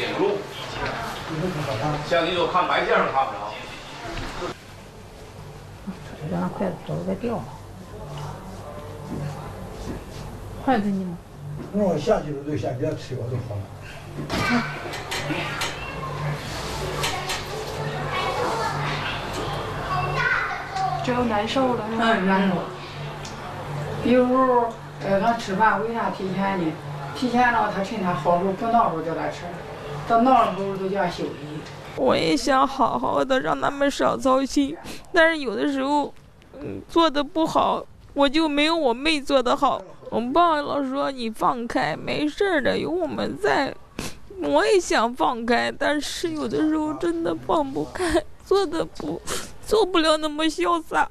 哪个路？相机都看白线上看不着。这让筷子都给掉了。筷子呢？我下去了就先别吃，我就好了。这又难受了是吧？嗯，难受。有时候，呃，他吃饭为啥提前呢？提前了，他趁他好时候不闹时候叫他吃，到闹的时候都叫他休息。我也想好好的让他们少操心，但是有的时候，嗯，做的不好，我就没有我妹做的好。我爸老说你放开，没事儿的，有我们在。我也想放开，但是有的时候真的放不开，做的不，做不了那么潇洒。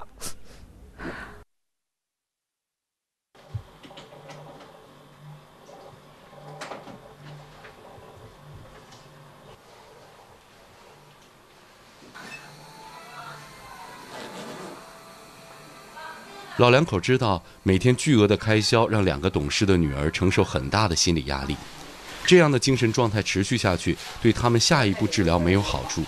老两口知道，每天巨额的开销让两个懂事的女儿承受很大的心理压力。这样的精神状态持续下去，对他们下一步治疗没有好处。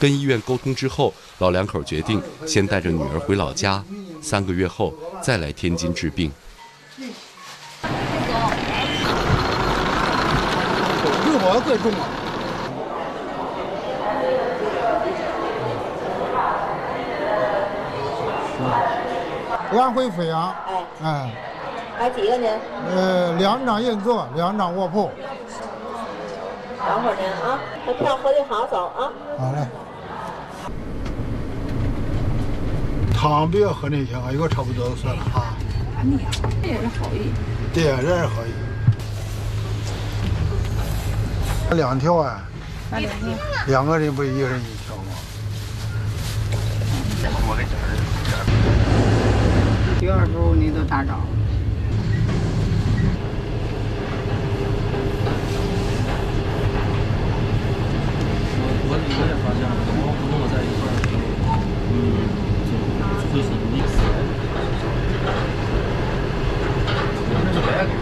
跟医院沟通之后，老两口决定先带着女儿回老家，三个月后再来天津治病。六宝最重啊！安徽阜阳，哎，哎，还几个呢？呃，两张硬座，两张卧铺。等会儿呢啊，这票核对好走啊。好嘞。汤不要喝那些啊，一个差不多就算了啊。这也是好意。对呀，这是好意。两条啊，两个人不一个人一条吗？第你都打着。我我我也发现了，跟我不动在一块儿的时候，嗯，就就是你死。那是白给人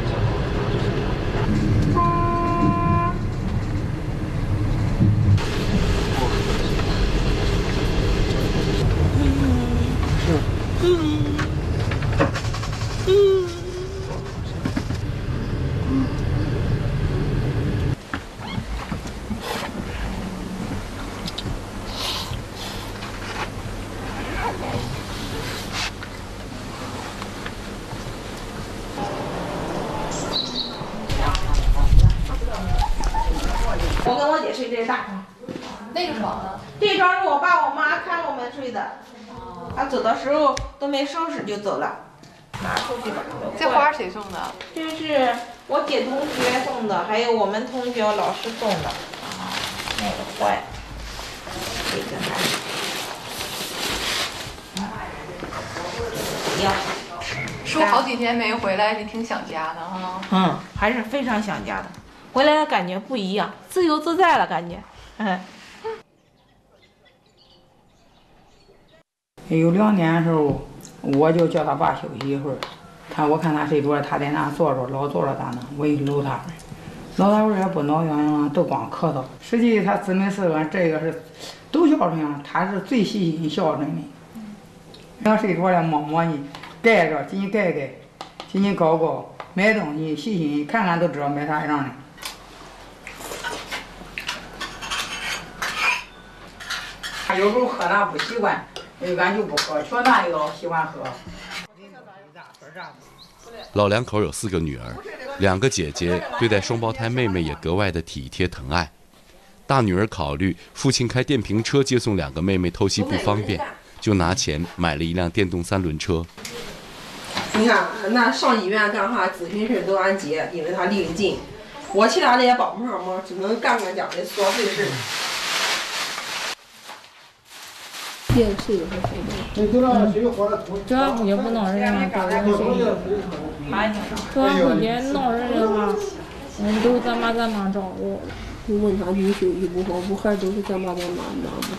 我这大床，那个床呢？这床是我爸我妈看我们睡的，他走的时候都没收拾就走了，拿出去吧。这花谁送的？这是我姐同学送的，还有我们同学老师送的。那个坏，这个还要。说好几天没回来，你挺想家的哈。嗯，还是非常想家的，回来的感觉不一样，自由自在了感觉。嗯。有两年的时候，我就叫他爸休息一会儿，他我看他睡着了，他在那坐着，老坐着咋弄？我一搂他，搂他会儿也不挠痒痒，都光咳嗽。实际他姊妹四个，这个是都孝顺，他是最细心孝顺的。要睡着了摸摸你，盖着紧紧盖盖，紧紧搞搞，买东西细心，看看都知道买啥样的。有时候喝那不习惯，一般就不喝，全那一道喜欢喝。老两口有四个女儿，两个姐姐对待双胞胎妹妹也格外的体贴疼爱。大女儿考虑父亲开电瓶车接送两个妹妹透析不方便，就拿钱买了一辆电动三轮车。你看，那上医院干啥咨询事都俺姐，因为她离得近。我其他的也帮不上忙，只能干干家里琐碎事。这也不闹人了，搞人这闹人的话，嗯，都咱妈咱妈照顾。你问他你休息不好，不还都是咱妈咱妈忙吗？